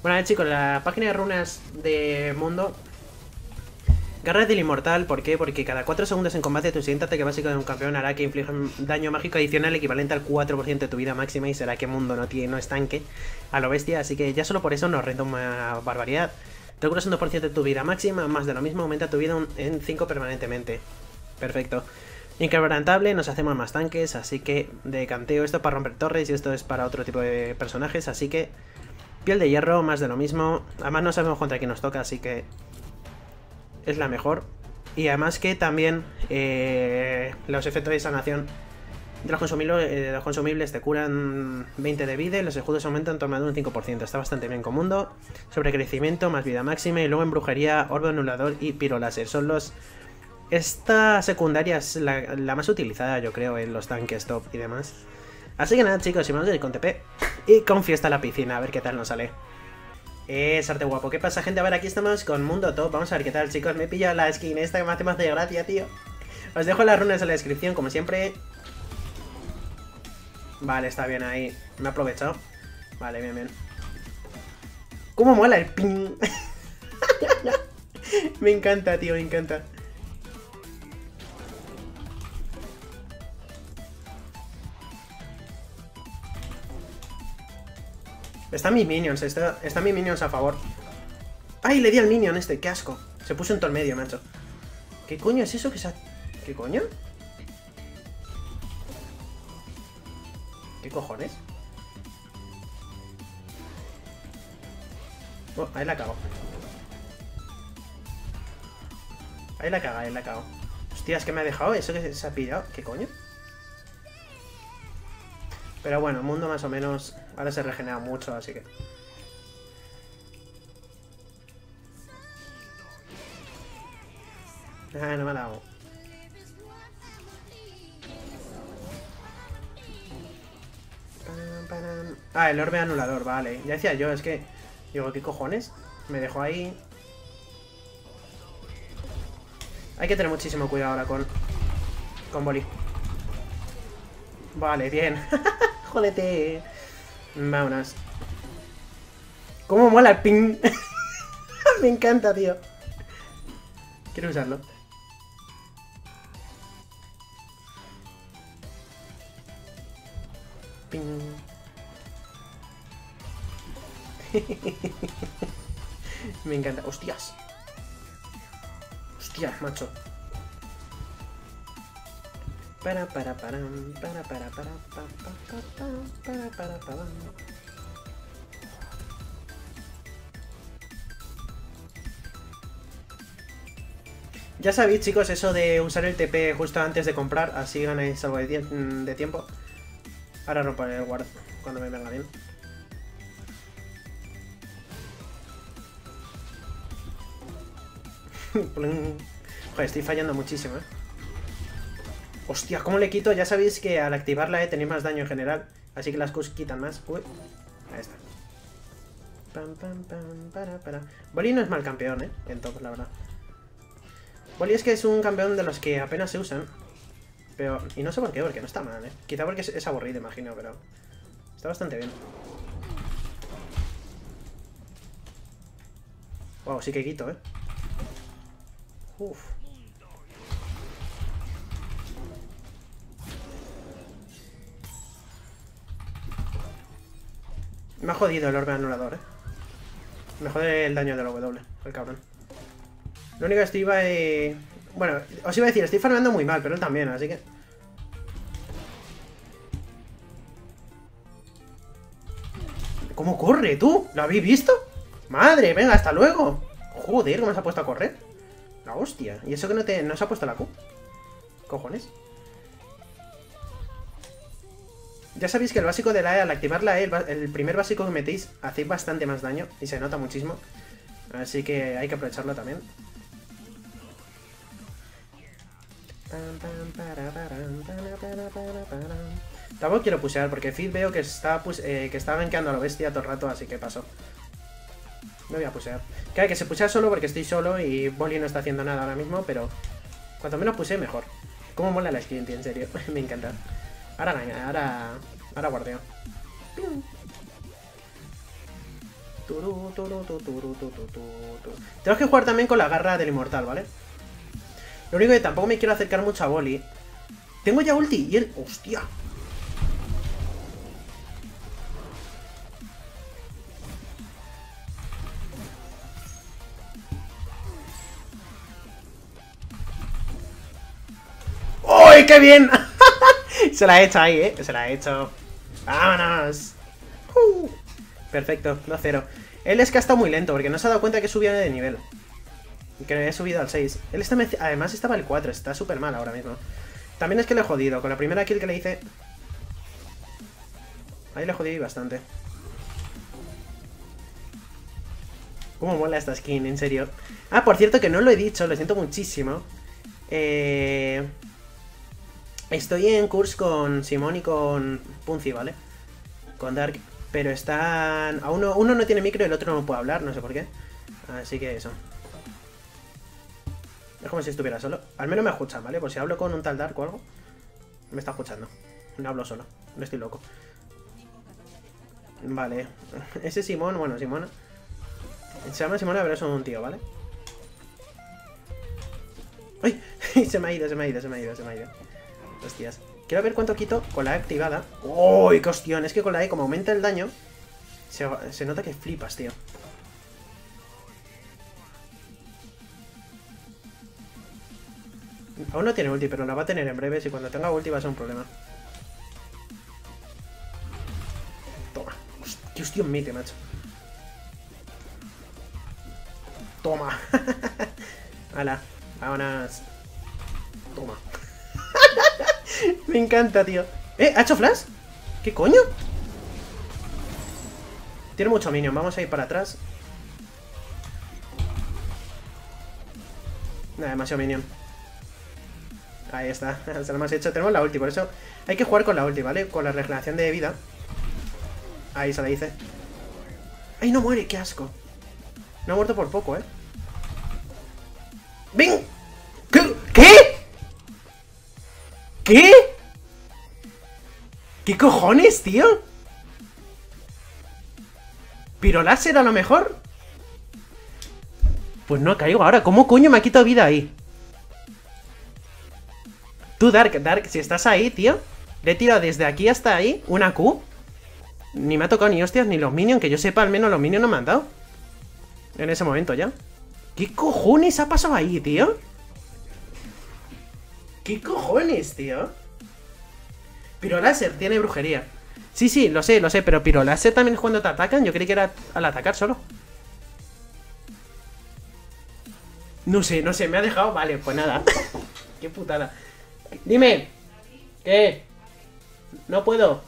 Bueno, a ver, chicos, la página de runas de mundo. Garra del inmortal, ¿por qué? Porque cada 4 segundos en combate tu siguiente ataque básico de un campeón hará que inflija daño mágico adicional equivalente al 4% de tu vida máxima y será que mundo no tiene, no es tanque a lo bestia, así que ya solo por eso nos renta una barbaridad. Te curas un 2% de tu vida máxima, más de lo mismo aumenta tu vida en 5 permanentemente. Perfecto. Inquebrantable, nos hacemos más tanques, así que de canteo esto para romper torres y esto es para otro tipo de personajes, así que piel de hierro, más de lo mismo. Además no sabemos contra quién nos toca, así que es la mejor. Y además que también eh, los efectos de sanación de los, consumibles, eh, consumibles te curan 20 de vida los escudos aumentan a un 5%. Está bastante bien con mundo. Sobrecrecimiento, más vida máxima y luego en brujería, orbe anulador y piro láser. Son los... Esta secundaria es la más utilizada, yo creo, en los tanques top y demás. Así que nada, chicos, y vamos a ir con TP y con fiesta a la piscina, a ver qué tal nos sale. Es arte guapo. ¿Qué pasa, gente? A ver, aquí estamos con Mundo Top. Vamos a ver qué tal, chicos. Me he pillado la skin esta que me hace más de gracia, tío. Os dejo las runas en la descripción, como siempre. Vale, está bien ahí. Me he aprovechado. Vale, bien, bien. ¿Cómo mola el ping? me encanta, tío, me encanta. Están mis minions, está, están mis minions a favor. ¡Ay, le di al minion este! ¡Qué asco! Se puso en todo el medio, macho. ¿Qué coño es eso que se ha... ¿Qué coño? ¿Qué cojones? Oh, ahí la cago. Ahí la caga, ahí la cago. Hostia, es que me ha dejado eso que se- ha pillado. ¿Qué coño? Pero bueno, el mundo más o menos ahora se regenera mucho, así que... Ah, no me ha dado. Pam, pam. Ah, el orbe anulador, vale. Ya decía yo, es que... Digo, ¿qué cojones? Me dejó ahí... Hay que tener muchísimo cuidado ahora con... Con Boli. Vale, bien. Jódete. Vámonos. ¿Cómo mola el ping? Me encanta, tío. Quiero usarlo. Ping. Me encanta. ¡Hostias! ¡Hostias, macho! Para para para para para para pa, pa, pa, pa, para para para Ya sabéis, chicos, eso de usar el TP justo antes de comprar, así ganáis algo de, tie- de tiempo. Ahora romperé el guard cuando me venga bien. Joder, estoy fallando muchísimo, eh. Hostia, ¿cómo le quito? Ya sabéis que al activarla E tenéis más daño en general. Así que las Qs quitan más. Uy. Ahí está. Pam, pam, pam, para, para. Boli no es mal campeón, eh. En top, la verdad. Boli es que es un campeón de los que apenas se usan. Pero... Y no sé por qué, porque no está mal, eh. Quizá porque es, es aburrido, imagino, pero... Está bastante bien. Wow, sí que quito, eh. Uf. Me ha jodido el orbe anulador, eh. Me jode el daño del W, el cabrón. Lo único que estoy iba eh... Bueno, os iba a decir, estoy farmeando muy mal, pero él también, así que... ¿Cómo corre, tú? ¿Lo habéis visto? Madre, venga, hasta luego. Joder, ¿cómo se ha puesto a correr? La hostia. ¿Y eso que no, te, no se ha puesto la Q? Cojones. Ya sabéis que el básico de la E, al activar la E, el, primer básico que metéis, hacéis bastante más daño y se nota muchísimo. Así que hay que aprovecharlo también. Tampoco quiero pusear porque Fizz veo que está, eh, que está gankeando a lo bestia todo el rato, así que paso. No voy a pusear. Claro que se pusea solo porque estoy solo y Bolly no está haciendo nada ahora mismo, pero cuanto menos puse mejor. Cómo mola la skin, tío, en serio. Me encanta. Ahora ahora. Ahora guardeo. Tenemos que jugar también con la garra del inmortal, ¿vale? Lo único que tampoco me quiero acercar mucho a Boli. Tengo ya ulti y él... ¡Hostia! ¡Uy, qué bien! Se la he hecho ahí, ¿eh? Se la he hecho. ¡Vámonos! Uh. Perfecto, 2-0. Él es que ha estado muy lento porque no se ha dado cuenta que subía de nivel. Que he subido al 6. Él está además estaba el 4, está súper mal ahora mismo. También es que le he jodido. Con la primera kill que le hice... Ahí le jodí bastante. Cómo mola esta skin, en serio. Ah, por cierto, que no lo he dicho, lo siento muchísimo. Eh... Estoy en curso con Simón y con Punzi, ¿vale? Con Dark. Pero están... A uno, uno no tiene micro y el otro no puede hablar, no sé por qué. Así que eso. Es como si estuviera solo. Al menos me escuchan, ¿vale? Por si hablo con un tal Dark o algo. Me está escuchando. No hablo solo. No estoy loco. Vale. Ese Simón, bueno, Simón. Se llama Simón, pero es un tío, ¿vale? ¡Ay! se me ha ido, se me ha ido, se me ha ido, se me ha ido. Hostias. Quiero ver cuánto quito con la E activada. ¡Uy, qué hostión! Es que con la E, como aumenta el daño, se, nota que flipas, tío. Aún no tiene ulti, pero la va a tener en breve. Si cuando tenga ulti va a ser un problema. Toma. Qué hostión mite, macho. Toma. Hala. Vámonos. Toma. Me encanta, tío. ¿Eh? ¿Ha hecho flash? ¿Qué coño? Tiene mucho minion. Vamos a ir para atrás. Nada, demasiado minion. Ahí está. Se lo hemos hecho. Tenemos la ulti, por eso hay que jugar con la ulti, ¿vale? Con la regeneración de vida. Ahí se la dice. ¡Ay, no muere! ¡Qué asco! No ha muerto por poco, ¿eh? ¡Bing! ¿Qué? ¿Qué? ¿Qué? ¿Qué cojones, tío? ¿Piroláser a lo mejor? Pues no caigo ahora. ¿Cómo coño me ha quitado vida ahí? Tú, Dark, Dark, si estás ahí, tío Le he tirado desde aquí hasta ahí una Q Ni me ha tocado ni hostias ni los minions Que yo sepa, al menos los minions no me han dado En ese momento ya ¿Qué cojones ha pasado ahí, tío? ¿Qué cojones, tío? Piroláser tiene brujería. Sí, sí, lo sé, lo sé, pero Piroláser también es cuando te atacan. Yo creí que era al atacar solo. No sé, no sé, me ha dejado... Vale, pues nada. Qué putada. Dime. ¿Qué? No puedo.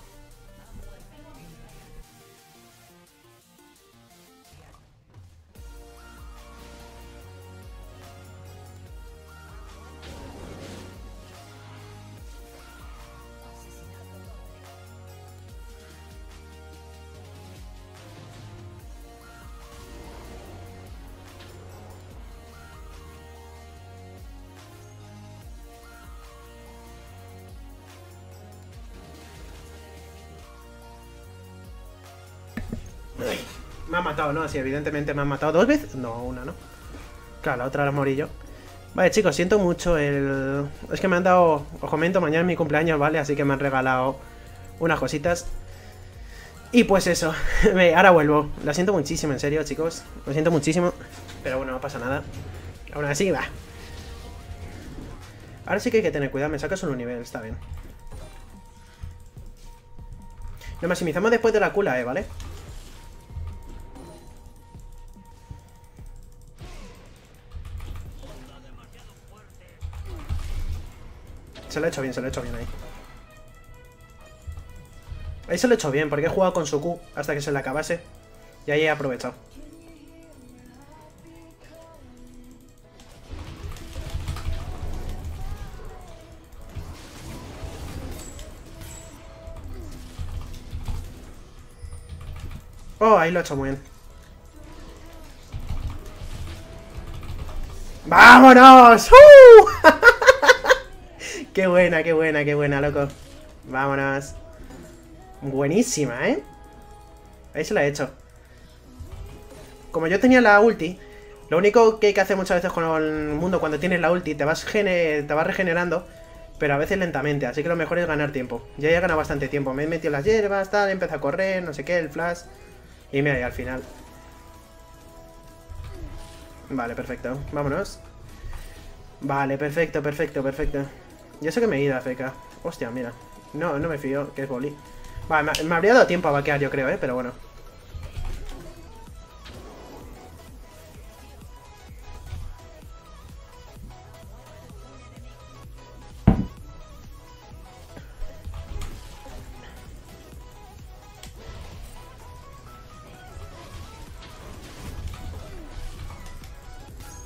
Me ha matado, ¿no? Sí, evidentemente me han matado dos veces. No, una, ¿no? Claro, la otra la morí yo. Vale, chicos, siento mucho el... Es que me han dado... Os comento, mañana es mi cumpleaños, ¿vale? Así que me han regalado unas cositas. Y pues eso. Ahora vuelvo. Lo siento muchísimo, en serio, chicos. Lo siento muchísimo. Pero bueno, no pasa nada. Aún así, va. Ahora sí que hay que tener cuidado. Me sacas un nivel, está bien. Lo maximizamos después de la cula, ¿eh? ¿Vale? Se lo he hecho bien, se lo he hecho bien ahí. Ahí se lo he hecho bien, porque he jugado con su Q hasta que se le acabase. Y ahí he aprovechado. Oh, ahí lo he hecho muy bien. ¡Vámonos! ¡Uh! Qué buena, qué buena, qué buena, loco. Vámonos. Buenísima, ¿eh? Ahí se la he hecho. como yo tenía la ulti, lo único que hay que hacer muchas veces con el mundo cuando tienes la ulti, te vas, te vas regenerando, pero a veces lentamente, así que lo mejor es ganar tiempo. Ya he ganado bastante tiempo, me he metido las hierbas, tal, empecé a correr, no sé qué, el flash, y mira, y al final. Vale, perfecto, vámonos. Vale, perfecto, perfecto, perfecto. Yo sé que me he ido a FK. Hostia, mira. No, no me fío, que es boli. Vale, me, habría dado tiempo a vaquear, yo creo, ¿eh? Pero bueno.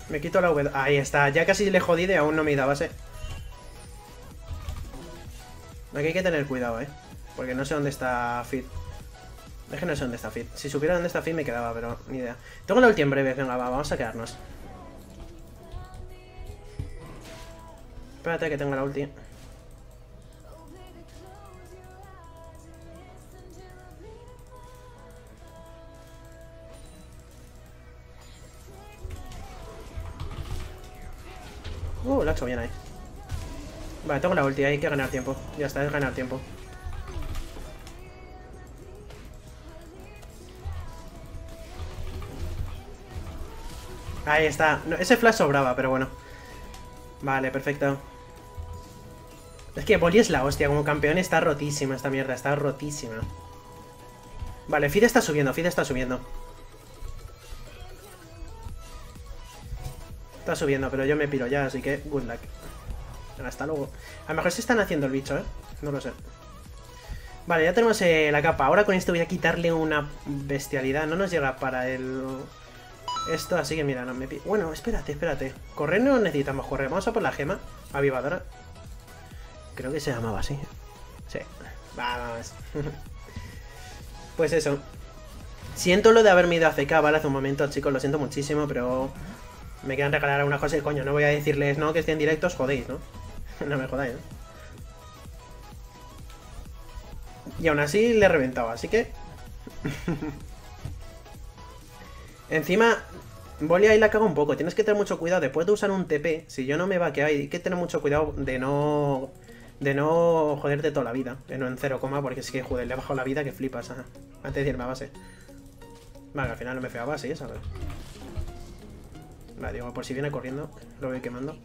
Me quito la V. Ahí está. Ya casi le jodí de aún no me da base. Aquí hay que tener cuidado, ¿eh? Porque no sé dónde está Fit. Es que no sé dónde está Fit. Si supiera dónde está Fit me quedaba, pero ni idea. Tengo la ulti en breve. Venga, va, vamos a quedarnos. Espérate que tengo la ulti. Uh, lo ha hecho bien ahí. Vale, tengo la ulti, hay que ganar tiempo. Ya está, es ganar tiempo. Ahí está. ese flash sobraba, pero bueno. Vale, perfecto. Es que Bolly es la hostia. Como campeón está rotísima esta mierda. Está rotísima. Vale, Fide está subiendo. Fide está subiendo. Está subiendo, pero yo me piro ya, así que good luck. Hasta luego. A lo mejor se están haciendo el bicho, ¿eh? No lo sé. Vale, ya tenemos eh, la capa. Ahora con esto voy a quitarle una bestialidad. No nos llega para el... Esto, así que mira, no me... Bueno, espérate, espérate. Correr no necesitamos correr. Vamos a por la gema avivadora. Creo que se llamaba así. Sí. Vamos. pues eso. Siento lo de haberme ido a CK, ¿vale? Hace un momento, chicos. Lo siento muchísimo, pero me quedan regalar alguna cosa y coño, no voy a decirles, no, que estén directos, jodéis, ¿no? No me jodáis, ¿no? Y aún así le he reventado, así que... Encima, Boli ahí la cago un poco. Tienes que tener mucho cuidado. Después de usar un TP, si yo no me va que hay que tener mucho cuidado de no... De no joderte toda la vida. De no en 0, porque es que, joder, le he bajado la vida que flipas. Antes de irme a base. Vale, al final no me fui a base, sabes. Vale, digo, por si viene corriendo, lo voy quemando.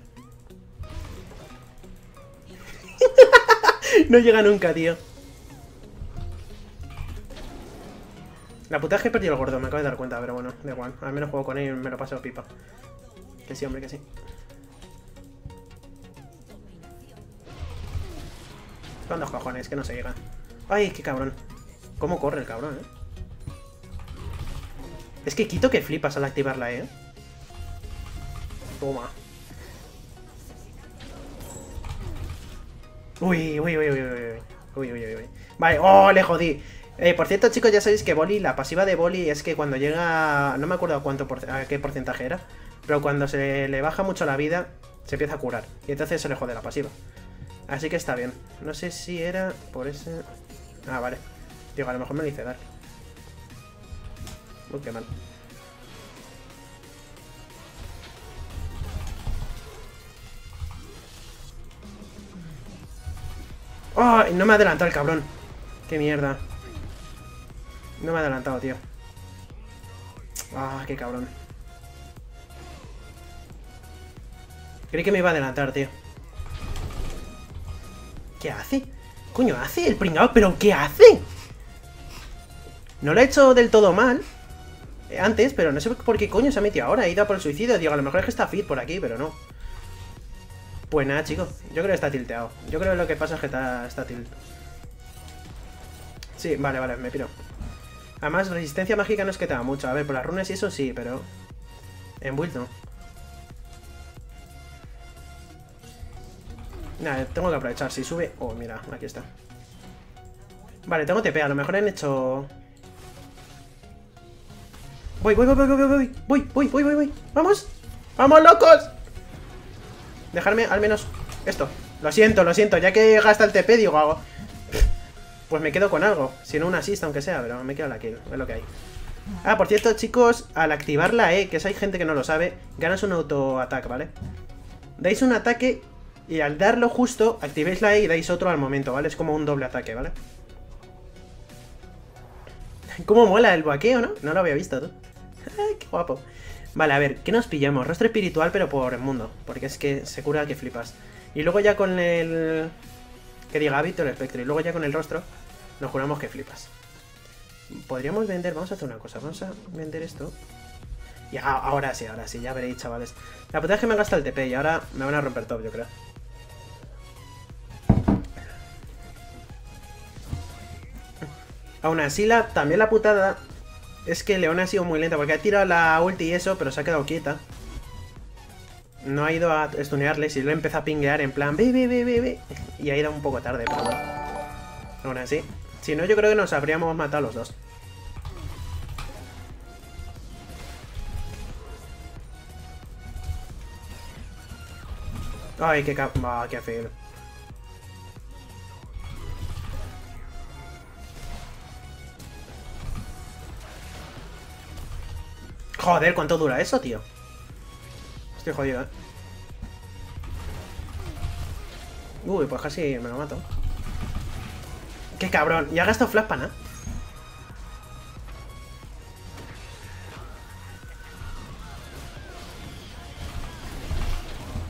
no llega nunca, tío. La puta es que he perdido el gordo, me acabo de dar cuenta, pero bueno, da igual. Al menos juego con él y me lo paso pipa. Que sí, hombre, que sí. ¿Cuántos cojones? Que no se llega. ¡Ay, qué cabrón! ¿Cómo corre el cabrón, eh? Es que quito que flipas al activarla, eh. Toma. Uy, uy, uy, uy, uy, uy, uy, uy, Vale, oh, le jodí. Eh, por cierto, chicos, ya sabéis que Boli, la pasiva de Boli es que cuando llega... No me acuerdo a, cuánto a qué porcentaje era, pero cuando se le baja mucho la vida, se empieza a curar. Y entonces se le jode la pasiva. Así que está bien. No sé si era por ese... Ah, vale. Digo, a lo mejor me lo hice dar. Uy, qué mal. ¡Oh! No me ha adelantado el cabrón. ¡Qué mierda! No me ha adelantado, tío. ¡Ah, qué cabrón! Creí que me iba a adelantar, tío. ¿Qué hace? Coño, hace el pringado, pero ¿qué hace? No lo ha hecho del todo mal eh, Antes, pero no sé por qué coño se ha metido ahora Ha ido por el suicidio, digo, a lo mejor es que está fit por aquí Pero no pues nada, chicos. Yo creo que está tilteado. Yo creo que lo que pasa es que está, está tilt. Sí, vale, vale, me piro. Además, resistencia mágica no es que tenga mucho. A ver, por las runas y eso sí, pero... En build no. Nada, tengo que aprovechar. Si sube... Oh, mira, aquí está. Vale, tengo TP. A lo mejor han hecho... Voy, voy, voy, voy, voy, voy, voy, voy, voy, voy, voy. ¡Vamos! ¡Vamos, locos! Dejarme al menos esto. Lo siento, lo siento. Ya que gasta el TP, digo algo. Pues me quedo con algo. Si no, un assist, aunque sea, pero me quedo la kill. Es lo que hay. Ah, por cierto, chicos, al activar la E, que es hay gente que no lo sabe, ganas un auto-ataque, ¿vale? Dais un ataque y al darlo justo, activéis la E y dais otro al momento, ¿vale? Es como un doble ataque, ¿vale? ¿Cómo mola el vaqueo, no? No lo había visto, tú. qué guapo. Vale, a ver, ¿qué nos pillamos? Rostro espiritual, pero por el mundo. Porque es que se cura que flipas. Y luego ya con el... Que diga Víctor el espectro. Y luego ya con el rostro, nos juramos que flipas. Podríamos vender... Vamos a hacer una cosa. Vamos a vender esto. Y ahora sí, ahora sí. Ya veréis, chavales. La putada es que me gasta el TP y ahora me van a romper top, yo creo. Aún así, la, también la putada es que Leona ha sido muy lenta porque ha tirado la ulti y eso, pero se ha quedado quieta. No ha ido a stunearle, si lo empieza a pinguear en plan ve, ve, ve, ve, Y ha ido un poco tarde, pero bueno. Aún así. Si no, yo creo que nos habríamos matado los dos. Ay, qué, ah, qué feo. Joder, ¿cuánto dura eso, tío? Estoy jodido, ¿eh? Uy, pues casi me lo mato. ¡Qué cabrón! Ya ha gastado flash para.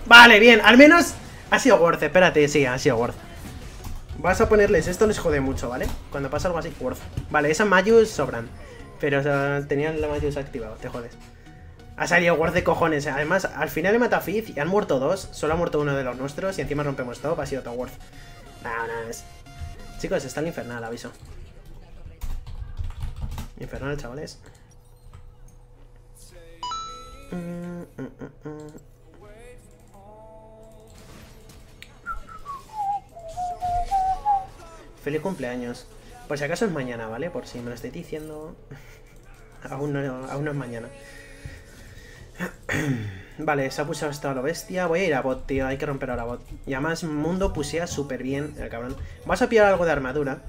Vale, bien. Al menos ha sido worth. Espérate, sí, ha sido worth. Vas a ponerles esto, les jode mucho, ¿vale? Cuando pasa algo así, worth. Vale, esas Mayus sobran. Pero tenían la mayor activado, te jodes. Ha salido Ward de cojones. Además, al final he matado a Fizz y han muerto dos. Solo ha muerto uno de los nuestros y encima rompemos todo. Ha sido todo Worth. Nada, nada. Chicos, está el infernal, aviso. Infernal, chavales. Feliz cumpleaños. Por si acaso es mañana, ¿vale? Por si me lo estoy diciendo. aún, no, aún no es mañana. vale, se ha puesto hasta lo bestia. Voy a ir a bot, tío. Hay que romper ahora bot. Y además, Mundo pusea súper bien, el cabrón. Vas a pillar algo de armadura.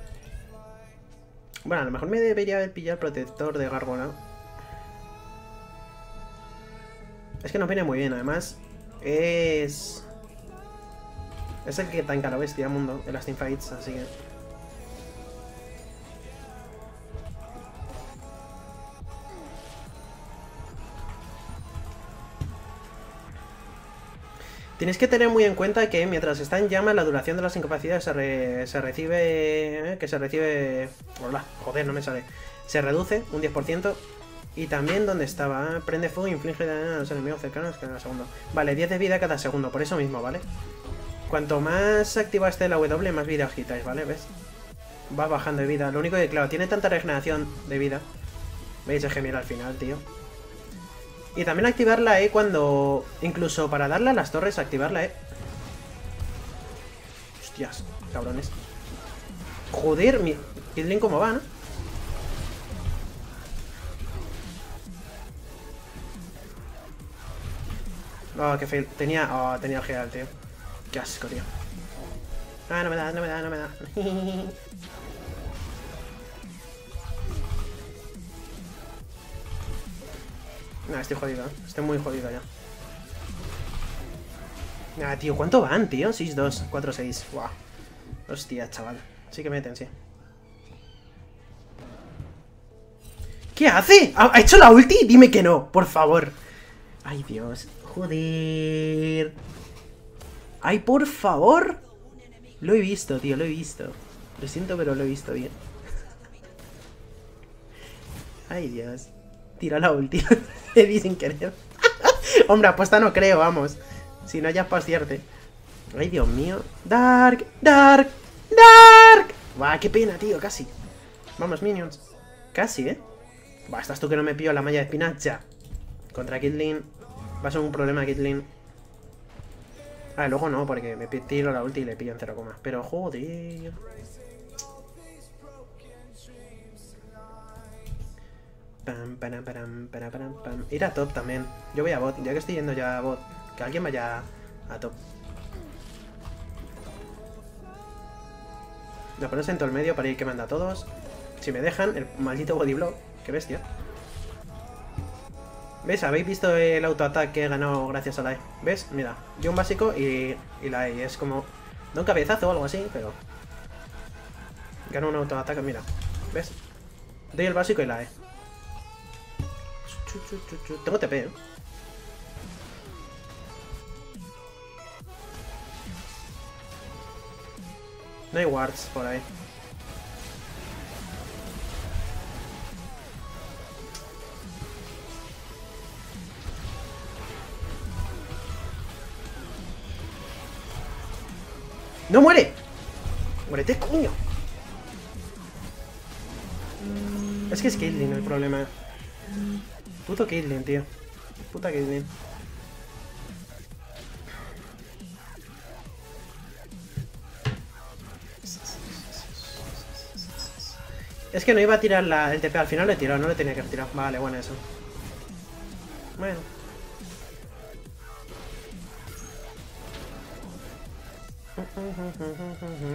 Bueno, a lo mejor me debería haber pillado el protector de Gargona. Es que nos viene muy bien, además. Es... Es el que tanca la bestia, Mundo, en las teamfights, así que... Tienes que tener muy en cuenta que mientras está en llama la duración de las incapacidades se, se recibe... Eh, que se recibe... Hola, joder, no me sale. Se reduce un 10%. Y también donde estaba, eh, prende fuego e inflige daño a los enemigos cercanos cada segundo. Vale, 10 de vida cada segundo, por eso mismo, ¿vale? Cuanto más activa esté la W, más vida agitáis, ¿vale? ¿Ves? Va bajando de vida. Lo único que, claro, tiene tanta regeneración de vida. ¿Veis? Es genial al final, tío. Y también activar la E cuando... Incluso para darle a las torres, activar la E. Hostias, cabrones. Joder, mi... Kidlin cómo va, ¿no? Oh, qué fail. Tenía... Oh, tenía el Geal, tío. Qué asco, tío. Ah, no me da, no me da, no me da. Nah, estoy jodido, ¿eh? Estoy muy jodido ya. Nah, tío, ¿cuánto van, tío? 6-2, 4-6. Buah. Hostia, chaval. Sí que meten, sí. ¿Qué hace? ¿Ha hecho la ulti? Dime que no, por favor. Ay, Dios. Joder. Ay, por favor. Lo he visto, tío, lo he visto. Lo siento, pero lo he visto bien. Ay, Dios. Tira la ulti. Le dicen querer. Hombre, apuesta no creo, vamos. Si no, ya para Ay, Dios mío. Dark, Dark, Dark. Buah, qué pena, tío, casi. Vamos, minions. Casi, ¿eh? Buah, estás tú que no me pillo la malla de espinacha. Contra Kitlin. Va a ser un problema Kitlin. Ah, luego no, porque me tiro la ulti y le pillo en 0, pero joder. Ir a top también. Yo voy a bot, ya que estoy yendo ya a bot. Que alguien vaya a top. Me pones en todo el medio para ir que manda a todos. Si me dejan, el maldito body block. Qué bestia. ¿Ves? ¿Habéis visto el autoataque que he ganado gracias a la E? ¿Ves? Mira, yo un básico y, y la E. Es como... Da un cabezazo o algo así, pero... Gano un autoataque, mira. ¿Ves? Doy el básico y la E. Tengo TP, ¿eh? No hay wards por ahí. ¡No muere! ¡Muérete, coño! Es que es Caitlyn el problema. Puto Caitlyn, tío. Puta Caitlyn. Es que no iba a tirar la, el TP, al final lo he tirado, no le tenía que tirar. Vale, bueno eso. Bueno.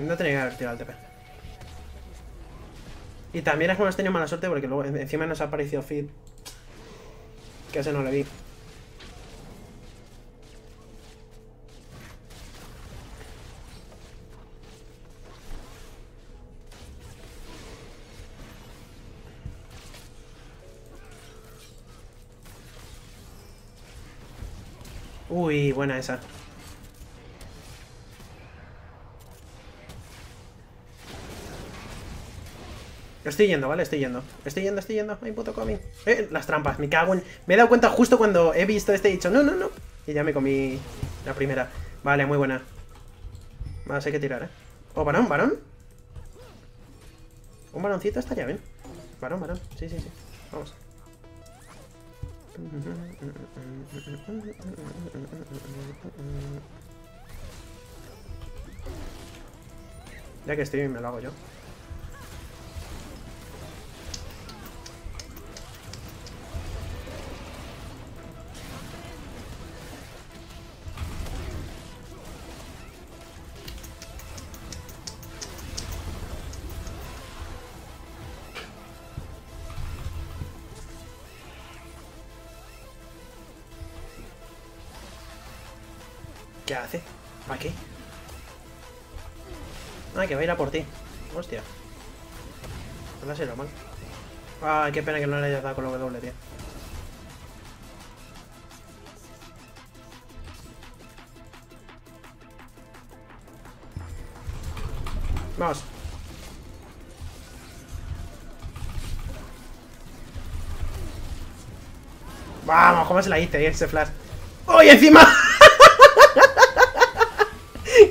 No tenía que haber tirado el TP. Y también hemos tenido mala suerte porque luego encima nos ha aparecido feed. Que ese no le vi. Uy, buena esa. Estoy yendo, ¿vale? Estoy yendo. Estoy yendo, estoy yendo. Ay, puto comi. Eh, las trampas. Me cago en... Me he dado cuenta justo cuando he visto este dicho, no, no, no. Y ya me comí la primera. Vale, muy buena. Vale, hay que tirar, ¿eh? Oh, varón, varón. Un varoncito estaría bien. Varón, varón. Sí, sí, sí. Vamos. Ya que estoy, me lo hago yo. Que va a ir a por ti. Hostia. No ha sido mal. Ay, qué pena que no le hayas dado con lo W, tío. Vamos. Vamos, ¿cómo se la hice ese flash? ¡Uy, encima!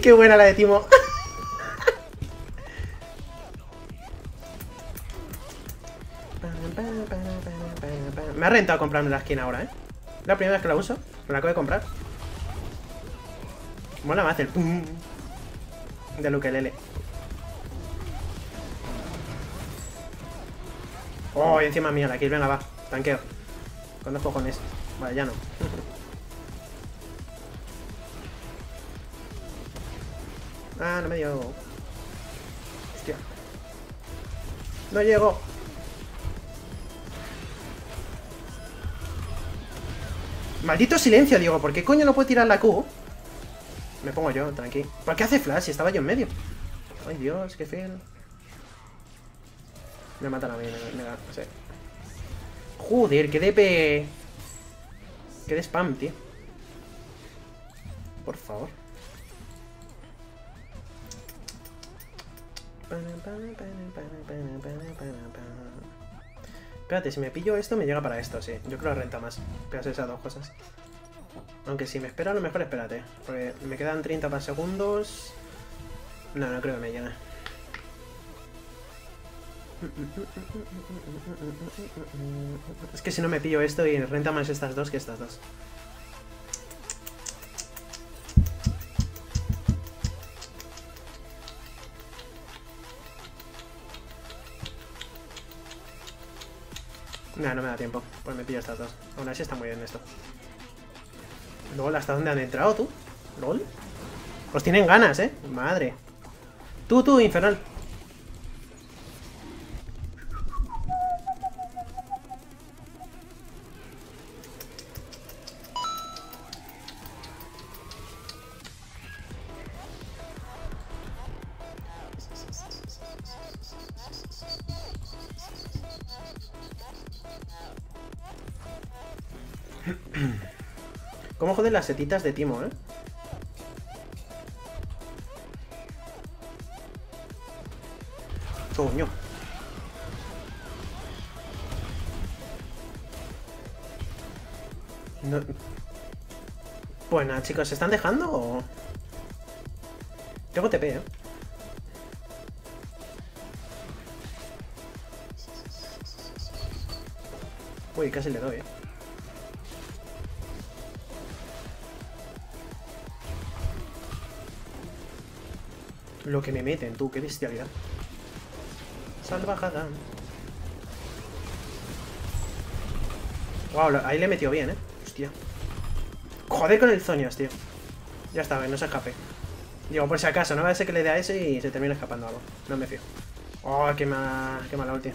Qué buena la de Timo. Me ha rentado comprarme la skin ahora, ¿eh? La primera vez que la uso. Me la acabo de comprar. Mola más el pum de Lukelele. Oh, y encima mía la kill. Venga, va. Tanqueo. Con dos cojones. Vale, ya no. Ah, no me dio. Hostia. No llego. Maldito silencio, digo. ¿Por qué coño no puedo tirar la Q? Me pongo yo, tranqui. ¿Por qué hace flash estaba yo en medio? Ay, Dios, qué feo. Me matan a mí, me, me da. Joder, qué DP. Qué de spam, tío. Por favor. Espérate, si me pillo esto me llega para esto, sí. Yo creo que renta más. Pegas esas dos cosas. Aunque si me espera, a lo mejor espérate. Porque me quedan 30 para segundos. No, no creo que me llegue. Es que si no me pillo esto y renta más estas dos que estas dos. Nah, no me da tiempo. Pues me pillo estas dos. Aún así está muy bien esto. LOL, ¿hasta dónde han entrado tú? ¿LOL? Pues tienen ganas, ¿eh? Madre. Tú, tú, infernal. ¿Cómo joden las setitas de Timo, eh? Coño. No... Pues nada, chicos, ¿se están dejando o...? Tengo TP, ¿eh? Uy, casi le doy, ¿eh? Lo que me meten, tú, qué bestialidad. Salvajada. Wow, ahí le metió bien, ¿eh? Hostia. Joder con el Zonias, tío. Ya está, no se escape. Digo, por si acaso, no va a ser que le dé a ese y se termine escapando algo. No me fío. Oh, qué, ma... qué mala ulti.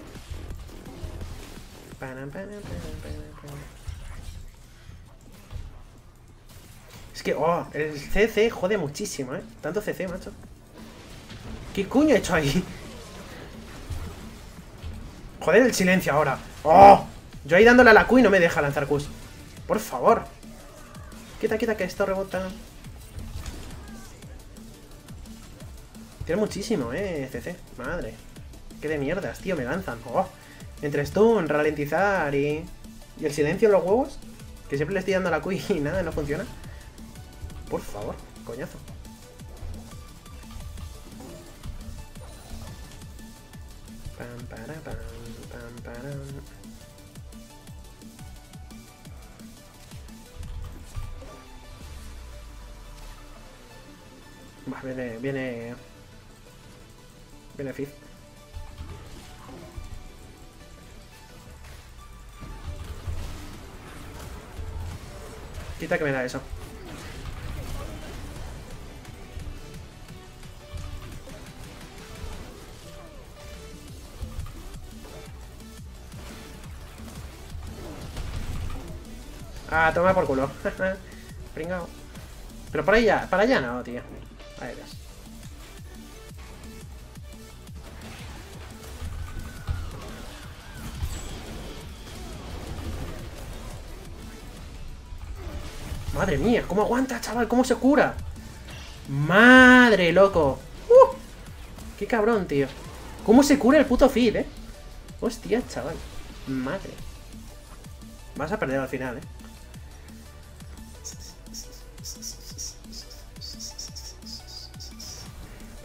Es que, oh, el CC jode muchísimo, ¿eh? Tanto CC, macho. ¿Qué coño he hecho ahí? Joder, el silencio ahora. ¡Oh! Yo ahí dándole a la Q y no me deja lanzar Qs. Por favor. Quita, quita, que esto rebota. Tiene muchísimo, eh, CC. Madre. Qué de mierdas, tío, me lanzan. ¡Oh! Entre stun, ralentizar y... Y el silencio en los huevos. Que siempre le estoy dando a la Q y nada, no funciona. Por favor, coñazo. Va, viene, viene... Viene Fizz. Quita que me da eso. Ah, toma por culo. Pringao. Pero para allá, para allá no, tío. Ahí ves. Madre mía, ¿cómo aguanta, chaval? ¿Cómo se cura? Madre, loco. ¡Uh! Qué cabrón, tío. ¿Cómo se cura el puto feed, eh? Hostia, chaval. Madre. Vas a perder al final, eh.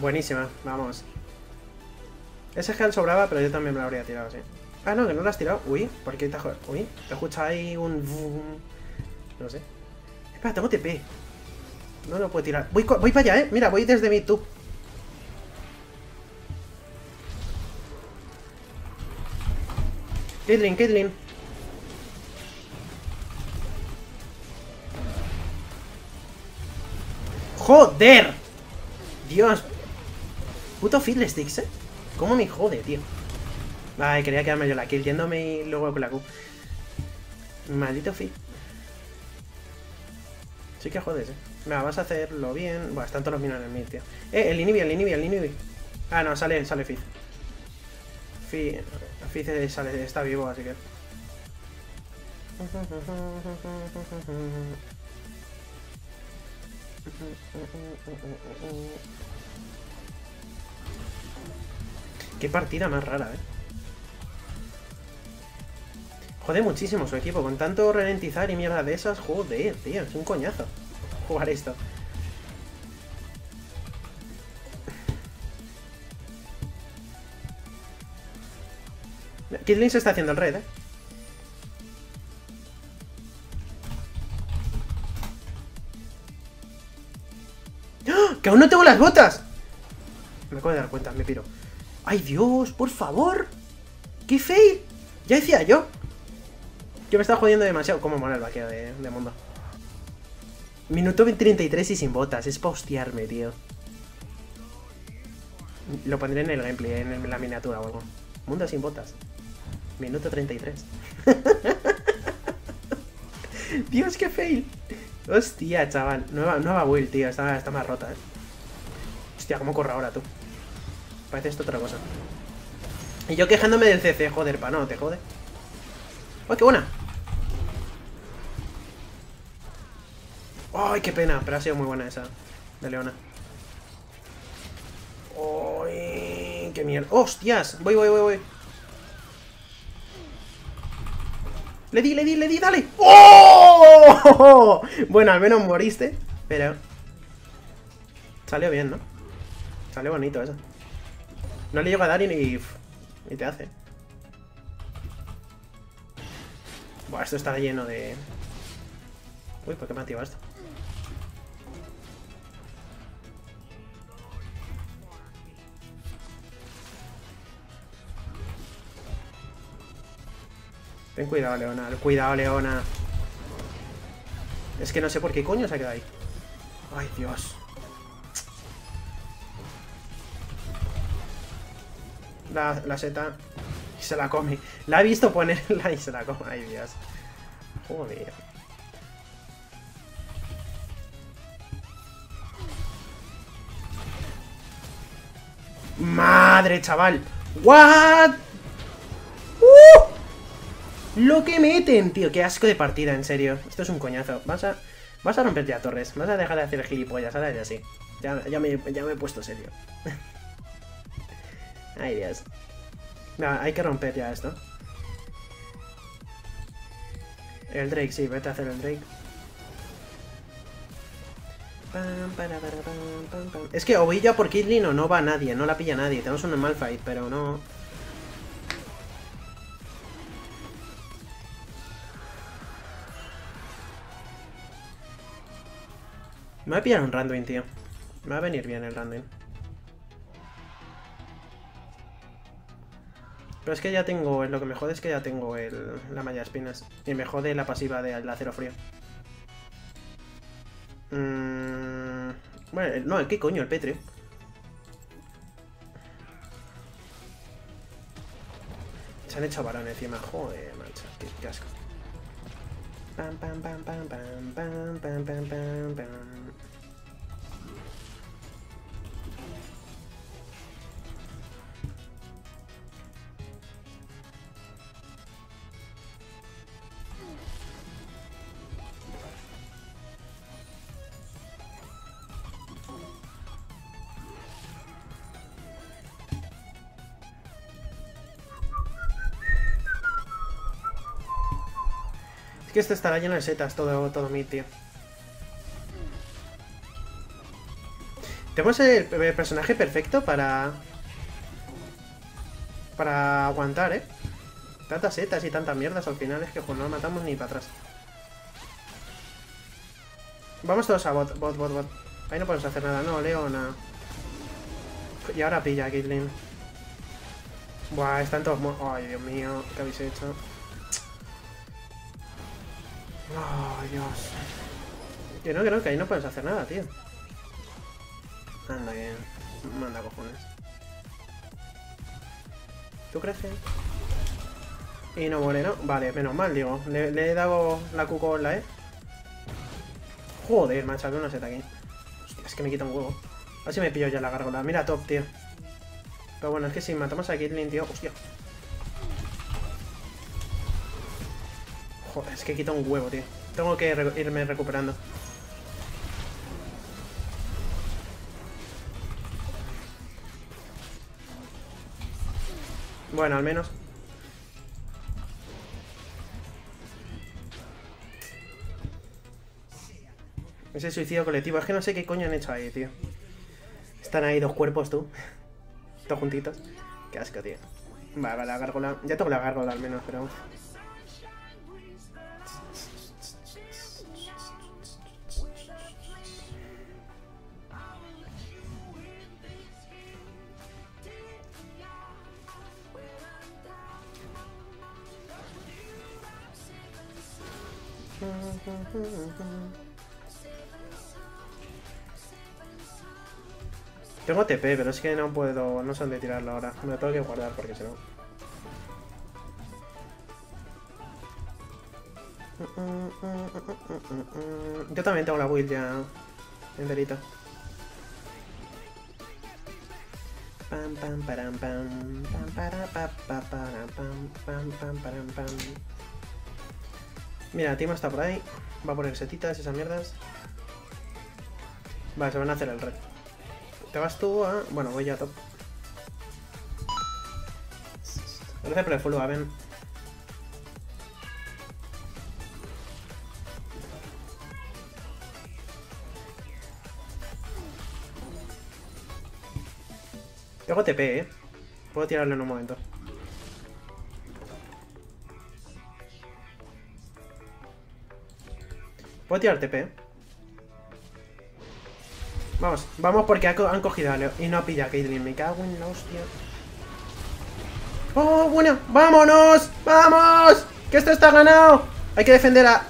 Buenísima, vamos. Ese gel sobraba, pero yo también me lo habría tirado así. Ah, no, que no lo has tirado. Uy, ¿por qué te. Uy, te escucha ahí un... No sé. Espera, tengo TP. No lo puedo tirar. Voy, voy para allá, ¿eh? Mira, voy desde mi tube. Caitlyn, Caitlyn. ¡Joder! Dios. Puto Fiddlesticks, ¿eh? ¿Cómo me jode, tío? Ay, quería quedarme yo la kill yéndome y luego con la Q. Maldito Fit. Sí que jodes, eh. Venga, vas a hacerlo bien. Buah, están todos los minions en tío. Eh, el Inibi, el Inibi, el Inibi. Ah, no, sale, sale Fizz. Fizz, Fizz sale, está vivo, así que... Qué partida más rara, eh. Jode muchísimo su equipo, con tanto ralentizar y mierda de esas, joder, tío, es un coñazo jugar esto. Kidlin se está haciendo el red, eh. ¡Ah! ¡Que aún no tengo las botas! Me acabo de dar cuenta, me piro. ¡Ay, Dios! ¡Por favor! ¡Qué fail! Ya decía yo. Yo me estaba jodiendo demasiado. ¿Cómo mola el vaqueo de, mundo? Minuto 33 y sin botas. Es para hostiarme, tío. Lo pondré en el gameplay, en la miniatura o algo. Mundo sin botas. Minuto 33. Dios, qué fail. Hostia, chaval. Nueva, nueva build, tío. Está, está más rota, eh. Hostia, cómo corre ahora tú. Parece esto otra cosa. Y yo quejándome del CC, joder, pa, no, te jode. ¡Ay, qué buena! ¡Ay, qué pena! Pero ha sido muy buena esa de Leona. ¡Ay, qué mierda! ¡Hostias! Voy, voy, voy, voy. Le di, le di, le di, dale. ¡Oh! Bueno, al menos moriste, pero... Salió bien, ¿no? Salió bonito eso. No le llego a dar y, y te hace. Buah, esto está lleno de... Uy, ¿por qué me activa esto? Ten cuidado, Leona. Cuidado, Leona. Es que no sé por qué coño se ha quedado ahí. Ay, Dios. La, seta. Y se la come. La he visto ponerla y se la come. Ay, Dios. Joder. Madre, chaval. What? ¡Uh! Lo que meten, tío. Qué asco de partida, en serio. Esto es un coñazo. Vas a, vas a romperte a torres. Vas a dejar de hacer gilipollas. Ahora ya sí. Ya, me, ya me he puesto serio. Ay, Dios. No, hay que romper ya esto. El Drake, sí, vete a hacer el Drake. Es que o voy yo por Kidlin o no va nadie, no la pilla nadie. Tenemos un mal fight, pero no... Me voy a pillar un random, tío. Me va a venir bien el random. Pero es que ya tengo, lo que me jode es que ya tengo el, la malla de espinas. Y me jode la pasiva del acero frío. Mm, bueno, no, ¿qué coño? El Petrio. Se han hecho varón encima. Joder, macho. Qué, asco. Pam, pam, pam, pam, pam, pam, pam, pam, pam, que este estará lleno de setas, todo, todo mi tío. Tenemos el, personaje perfecto para... Para aguantar, ¿eh? Tantas setas y tantas mierdas al final es que pues, no lo matamos ni para atrás. Vamos todos a bot, bot, bot, bot. Ahí no podemos hacer nada, no, Leona. Y ahora pilla Caitlyn. Buah, están todos muertos. Ay, Dios mío, ¿qué habéis hecho? Oh, Dios. Que no, que no, que ahí no puedes hacer nada, tío. Anda, que... Manda cojones. ¿Tú crees que...? Y no muere, ¿no? Vale, menos mal, digo. Le, he dado la cuco en la E. Joder, me una seta aquí. Hostia, es que me quita un huevo. A ver si me pillo ya la gárgola. Mira, top, tío. Pero bueno, es que si matamos a Kitlin, tío... Hostia. Es que quita un huevo, tío. Tengo que irme recuperando. Bueno, al menos. Ese suicidio colectivo. Es que no sé qué coño han hecho ahí, tío. Están ahí dos cuerpos, tú. Todos juntitos. Qué asco, tío. Vale, vale, la gárgola. Ya tengo la gárgola al menos, pero... Tengo TP, pero es que no puedo, no sé dónde tirarlo ahora. Me lo tengo que guardar porque si no... Yo también tengo la build ya enterita. Pam pam pam pam pam pam pam param pam. Mira, Timo está por ahí. Va a poner setitas esas mierdas. Vale, se van a hacer el red. Te vas tú a. Bueno, voy ya a top. Gracias por el follow, ven. Tengo TP, eh. Puedo tirarlo en un momento. Puedo tirar TP. Vamos, vamos porque han cogido a Leo y no pilla a Caitlyn. Me cago en la hostia. ¡Oh, bueno! ¡Vámonos! ¡Vamos! ¡Que esto está ganado! Hay que defender a...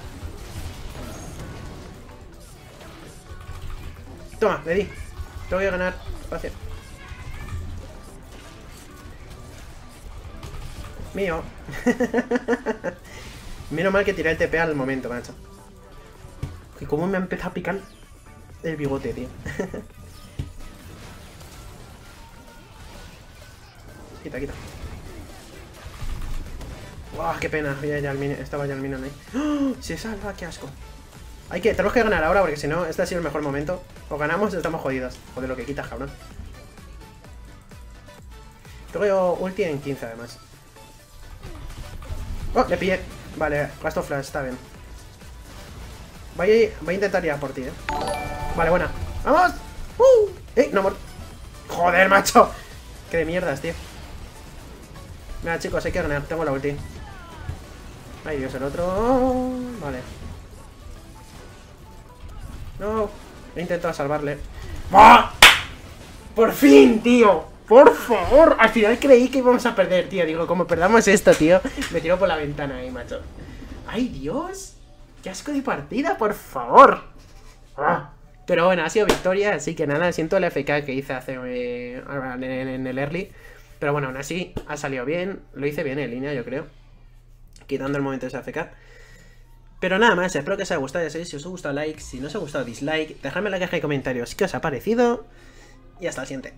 Toma, le di. Tengo que ganar. Fácil. Mío. Menos mal que tiré el TP al momento, macho. Y cómo me ha empezado a picar el bigote, tío. quita, quita. ¡Wow! ¡Qué pena! Estaba ya el minion ahí. ¡Oh! ¡Se salva! ¡Qué asco! Hay que, tenemos que ganar ahora porque si no, este ha sido el mejor momento. O ganamos estamos jodidos. Joder, lo que quita, cabrón. Tengo ulti en 15 además. ¡Oh! Le pillé. Vale, gasto flash, está bien. Voy a, voy a intentar ir a por ti, eh. Vale, buena. ¡Vamos! ¡Uh! ¡Eh! No, amor. ¡Joder, macho! ¡Qué de mierdas, tío! Mira, chicos, hay que ganar. Tengo la ulti. Ay, Dios, el otro... Vale. No. He intentado salvarle. ¡Bah! ¡Por fin, tío! ¡Por favor! Al final creí que íbamos a perder, tío. Digo, como perdamos esto, tío. Me tiro por la ventana ahí, macho. ¡Ay, Dios! ¡Qué asco de partida, por favor! ¡Ah! Pero bueno, ha sido victoria, así que nada, siento el FK que hice hace eh, en, el early. Pero bueno, aún así ha salido bien, lo hice bien en línea, yo creo. Quitando el momento de ese AFK. Pero nada más, espero que os haya gustado, ya sabéis, si os ha gustado like, si no os ha gustado dislike, dejadme en la caja de comentarios qué os ha parecido. Y hasta el siguiente.